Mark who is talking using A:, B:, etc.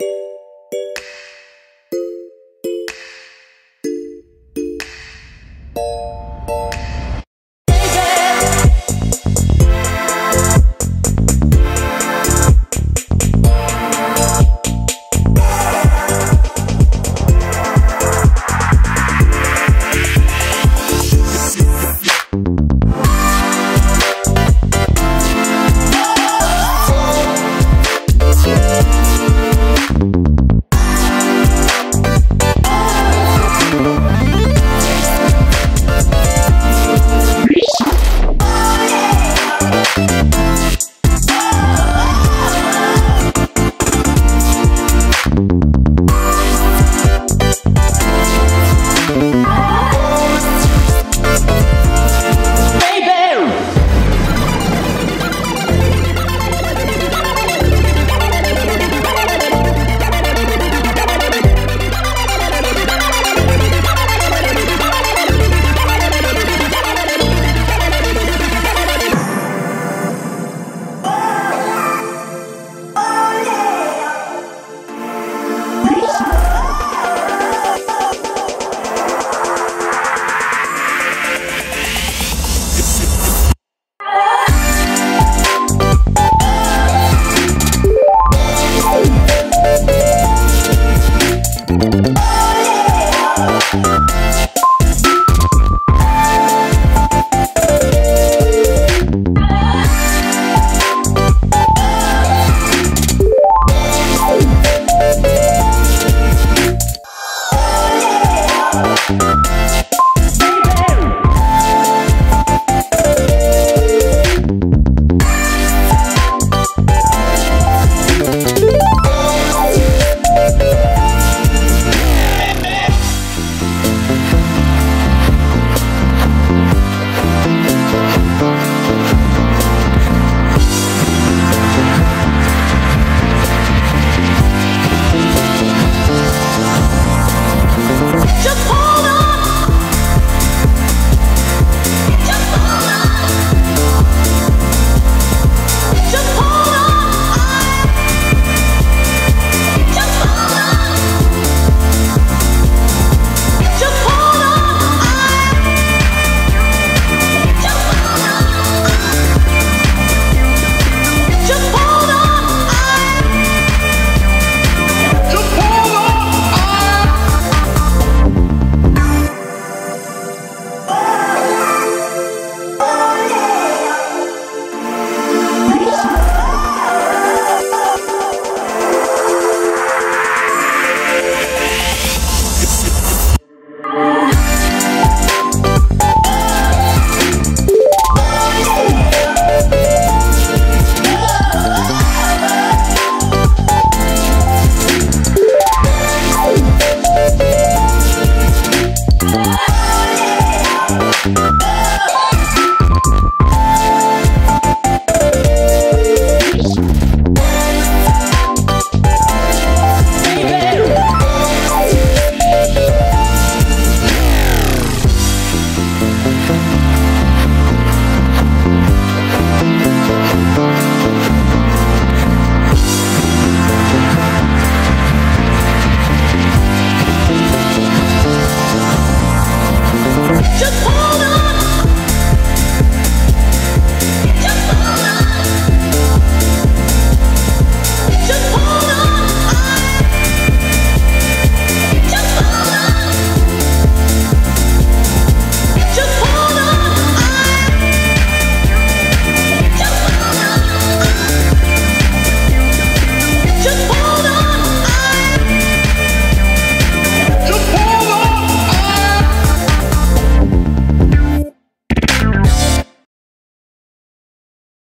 A: you